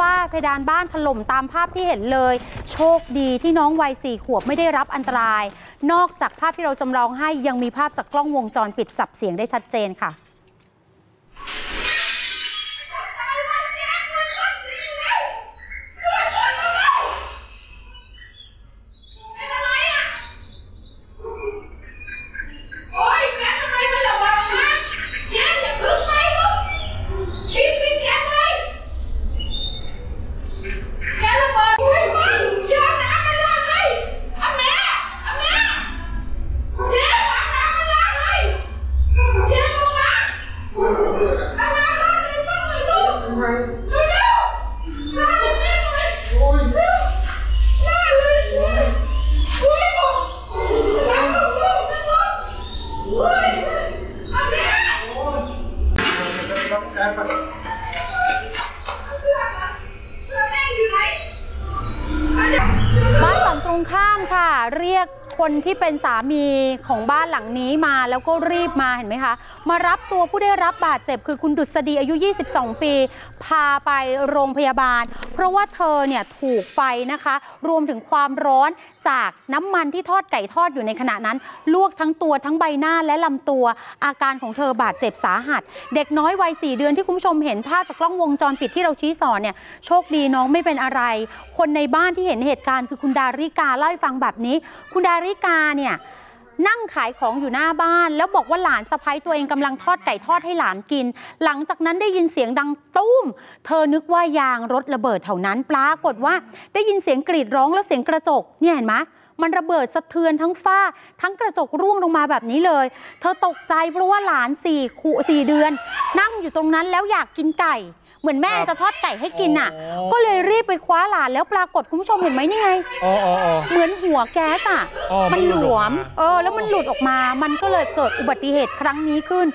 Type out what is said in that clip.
ฝ้าเพดานบ้านถล่มตามภาพที่เห็นเลย โชคดีที่น้องวัยสี่ขวบไม่ได้รับอันตราย นอกจากภาพที่เราจำลองให้ยังมีภาพจากกล้องวงจรปิดจับเสียงได้ชัดเจนค่ะ เป็นอะไรอะ โอ๊ยแกทำไมไม่ระวังนะแกอย่าพึ่งไปลูกปิดปิดแกเลยแกระเบิดอุ้ยมึงโยนน้ำมาลาดเลยอาแม่อาแม่เจ๊วางน้ำมาลาดเลยเจ๊ลงมาอาลาดลาดเลยบ้างเลยลูกเร็วเร็วลาดเลยแม่เลยเร็วลาดเลยช่วยอุ้ยบอกแล้วก็ลูกจะลูกอุ้ยอาแม่ แม่อยู่ บ้านฝั่งตรงข้ามค่ะ เรียก คนที่เป็นสามีของบ้านหลังนี้มาแล้วก็รีบมาเห็นไหมคะ มารับตัวผู้ได้รับบาดเจ็บคือคุณดุษฎีอายุ 22 ปี พาไปโรงพยาบาล เพราะว่าเธอเนี่ยถูกไฟนะคะ รวมถึงความร้อนจากน้ำมันที่ทอดไก่ทอดอยู่ในขณะนั้น ลวกทั้งตัวทั้งใบหน้าและลำตัว อาการของเธอบาดเจ็บสาหัส เด็กน้อยวัย 4 เดือนที่คุณผู้ชมเห็นภาพจากกล้องวงจรปิดที่เราชี้สอนเนี่ยโชคดีน้องไม่เป็นอะไร คนในบ้านที่เห็นเหตุการณ์คือคุณดาริกาเล่าให้ฟังแบบนี้ คุณดาริกาเนี่ยนั่งขายของอยู่หน้าบ้าน แล้วบอกว่าหลานสะพ้ยตัวเองกำลังทอดไก่ทอดให้หลานกิน หลังจากนั้นได้ยินเสียงดังตุ้ม เธอนึกว่ายางรถระเบิดแถวนั้น ปรากฏว่าได้ยินเสียงกรีดร้องแล้วเสียงกระจกเนี่ยเห็นไหมมันระเบิดสะเทือนทั้งฝ้า ทั้งกระจกร่วงลงมาแบบนี้เลย เธอตกใจเพราะว่าหลานสี่ขวสี่เดือน นั่งอยู่ตรงนั้นแล้วอยากกินไก่ เหมือนแม่ครับจะทอดไก่ให้กินอะอ๋อก็เลยรีบไปคว้าหลานแล้วปรากฏคุณผู้ชมเห็นไหมนี่ไงอ๋ออ๋ออ๋อเหมือนหัวแก๊สอะอ๋อมัมันนหหลุลดออกวมามเออ แล้วมันหลุดออกมา มันก็เลยเกิดอุบัติเหตุครั้งนี้ขึ้น